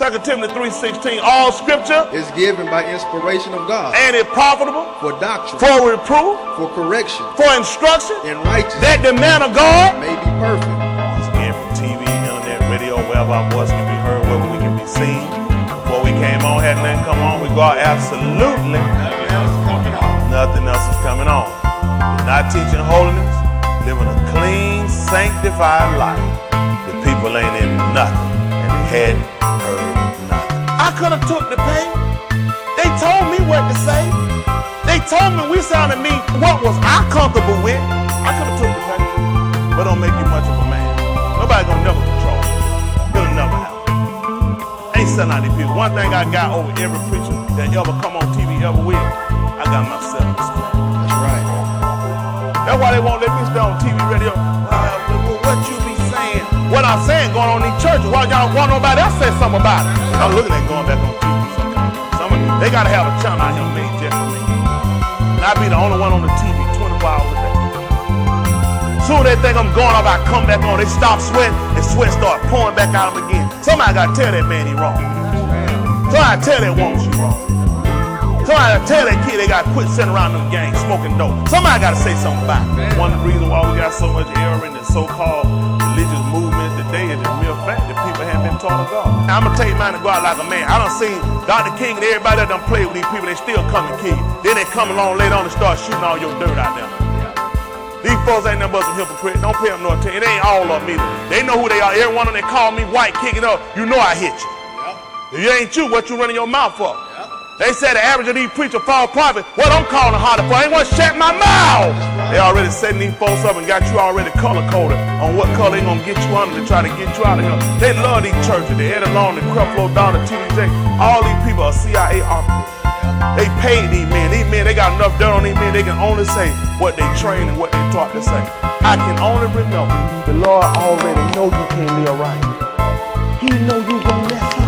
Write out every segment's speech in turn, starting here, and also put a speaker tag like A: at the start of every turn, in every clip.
A: 2 Timothy 3.16, all scripture
B: is given by inspiration of God
A: and is profitable
B: for doctrine,
A: for reproof,
B: for correction,
A: for instruction,
B: in righteousness,
A: that the man of God
B: may be perfect.
A: Once again, from TV, internet, radio, wherever our voice can be heard, wherever we can be seen. Before we came on, had nothing come on, we go out absolutely. Nothing else is coming on. Nothing else is We're not teaching holiness, living a clean, sanctified life. The people ain't in nothing, and they hadn't heard nothing. I could have took the pain. They told me what to say. They told me we sounded me what was I comfortable with. I could have took the pain, but don't make you much of a man. Nobody gonna never control me. It'll never happen. Ain't selling out these people. One thing I got over every preacher that ever come on TV ever with, I got myself.
B: That's right.
A: That's why they won't let me stay on TV, radio. Uh, what you be? What I'm saying going on in church. Why y'all want nobody else say something about it? I'm looking at going back on TV. Some of they gotta have a channel out here made just for me. And I be the only one on the TV 24 hours a day. Soon they think I'm going off, I come back on. They stop sweating, and sweat start pouring back out of them again. Somebody gotta tell that man he wrong. Somebody tell that woman she wrong. Somebody tell that kid they gotta quit sitting around them gangs smoking dope. Somebody gotta say something about it. One reason why we got so much error in the so-called religious movement of God. I'm gonna take mine to go out like a man. I done seen Dr. King and everybody that done played with these people, they still come and kill you. Then they come along later on and start shooting all your dirt out there. These folks ain't nothing but some hypocrites. Don't pay them no attention. It ain't all of them either. They know who they are. Every one of them call me white, kicking up. You know I hit you. If it ain't you, what you running your mouth for? They said the average of these preachers fall private. What I'm calling harder for? Ain't want to shut my mouth. They already setting these folks up and got you already color coded on what color they gonna get you under to try to get you out of here. They love these churches. The Eddie Long, the Creflo Don, the TDJ. All these people are CIA operatives. They paid these men. These men, they got enough dirt on these men. They can only say what they train and what they taught to say. I can only remember the Lord already know you can't live right. He know you gonna mess up.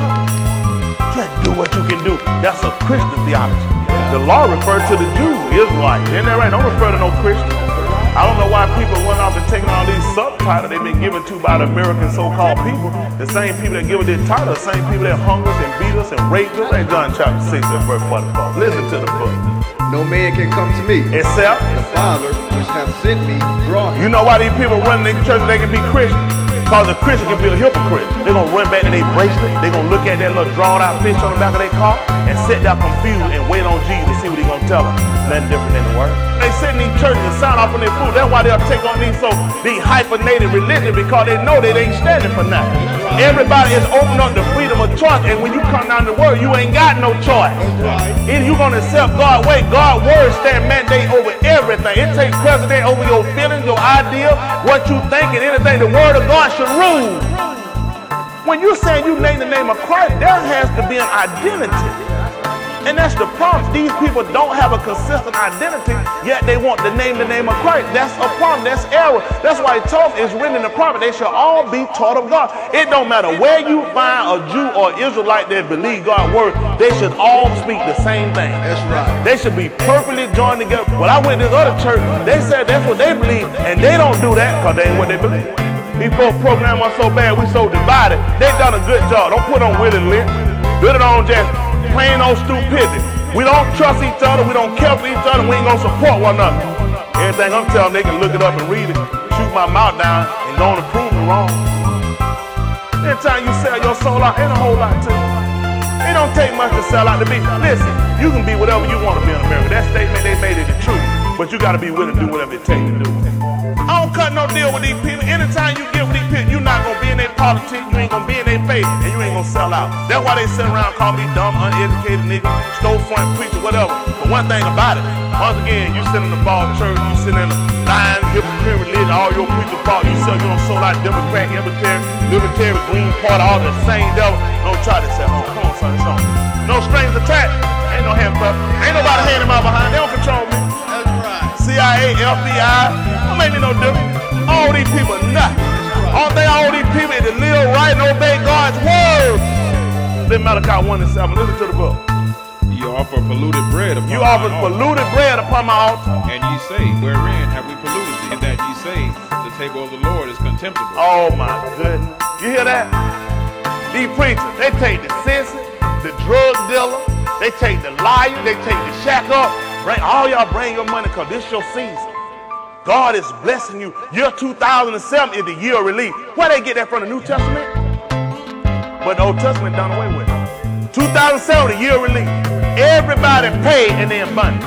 A: Do what you can do. That's a Christian theology. The law referred to the Jews, Israelites. Isn't that right? Don't refer to no Christian. I don't know why people went off and taking all these subtitles they've been given to by the American so-called people. The same people that give us this title, the same people that hung us and beat us and raped us. Hey, John chapter 6 and verse 44. Listen to the book.
B: No man can come to me.
A: Except,
B: The Father which hath sent me draw
A: you know why these people run their church they can be Christian? Because a Christian can be a hypocrite. They're going to run back to their bracelet. They're going to look at that little drawn out fish on the back of their car and sit there confused and wait on Jesus to see what he's going to tell them. Nothing different than the word. They sit in these churches and sign off on their food. That's why they'll take on these so these hyphenated religion because they know they ain't standing for nothing. Everybody is open up the freedom of choice, and when you come down to the word, you ain't got no choice. Either you're gonna accept God's way, God's word stand mandate over everything. It takes precedent over your feelings, your idea, what you think, and anything. The word of God When you say you name the name of Christ, there has to be an identity. And that's the problem. These people don't have a consistent identity, yet they want to name the name of Christ. That's a problem. That's error. That's why it is written in the prophet. They shall all be taught of God. It don't matter where you find a Jew or Israelite that believe God's word, they should all speak the same thing.
B: That's right.
A: They should be perfectly joined together. When I went to this other church, they said that's what they believe, and they don't do that because they ain't what they believe. These folks program us so bad, we so divided. They done a good job. Don't put on Willie Lynch. Do it on just plain old stupidity. We don't trust each other. We don't care for each other. We ain't gonna support one another. Everything I'm telling they can look it up and read it, shoot my mouth down, and don't prove me wrong. Anytime you sell your soul out, ain't a whole lot to it. It don't take much to sell out to be. Listen, you can be whatever you want to be in America. That statement they made is the truth. But you gotta be willing to do whatever it takes to do it. I don't cut no deal with these people. Anytime you get with these people, you're not gonna be in their politics, you ain't gonna be in their faith, and you ain't gonna sell out. That's why they sit around calling me dumb, uneducated nigga, storefront preacher, whatever. But one thing about it, once again, you sit in the ball church, you sit in the lying, hypocrite religion, all your preachers fault. You sell, you don't out Democrat, Libertarian, Libertarian, Green Party, all the same devil. Don't try this at home. Come on, son, it's on. No strings attached. Ain't no hand puppet. Ain't nobody handing my behind. They don't control me. CIA, FBI, don't make me no difference. All these people nuts. All thing all these people is to live right and obey God's word. Then Malachi 1 and 7. Listen to the book.
C: You offer polluted bread upon
A: You
C: my
A: offer
C: altar,
A: polluted bread upon my altar.
C: And ye say, Wherein have we polluted thee? And that ye say, The table of the Lord is contemptible.
A: Oh my goodness. You hear that? These preachers, they take the sissy, the drug dealer, they take the liar, they take the shack up. Bring all y'all bring your money because this your season. God is blessing you. Year 2007 is the year of relief. Where they get that from the New Testament? But the Old Testament done away with. 2007, the year of relief. Everybody paid and then money.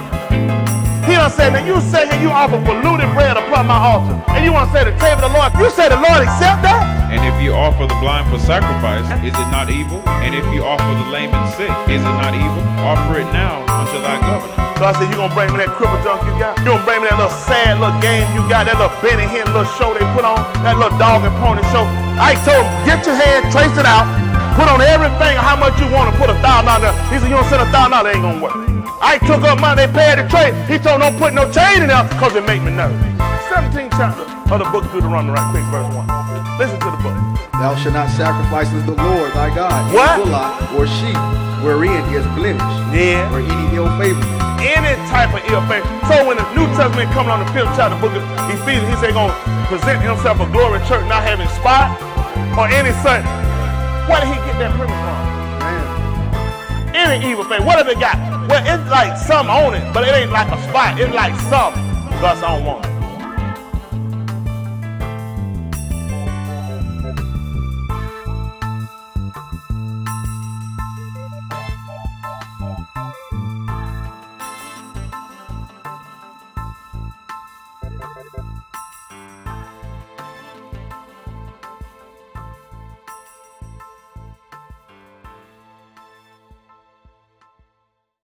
A: He done said, now you say here you offer polluted bread upon my altar. And you want to say the table of the Lord. You say the Lord accept that?
C: And if you offer the blind for sacrifice, is it not evil? And if you offer the lame and sick, is it not evil? Offer it now unto thy governor.
A: So I said, you gonna bring me that cripple junk you got? You gonna bring me that little sad little game you got, that little Benny Hinn little show they put on, that little dog and pony show? I told him, get your hand, trace it out, put on everything how much you want to put a thousand dollars there. He said, you don't send a thousand dollars, ain't gonna work. I took up money, they paid the trade. He told don't put no chain in there because it make me nervous. 17 chapter of the book of Deuteronomy, right quick, verse 1. Listen to the book.
B: Thou shalt not sacrifice unto the Lord thy God
A: What?
B: bullock or sheep wherein he is blemish
A: Yeah.
B: or any ill favor.
A: any type of ill favor. So when the New Testament comes on the fifth chapter, book of Ephesians, he said he's gonna present himself a glory church not having spot or any such. Where did he get that premise from?
B: Man,
A: Any evil faith. What have it got? Well, it's like some on it, but it ain't like a spot. It's like some. Thus I don't want it.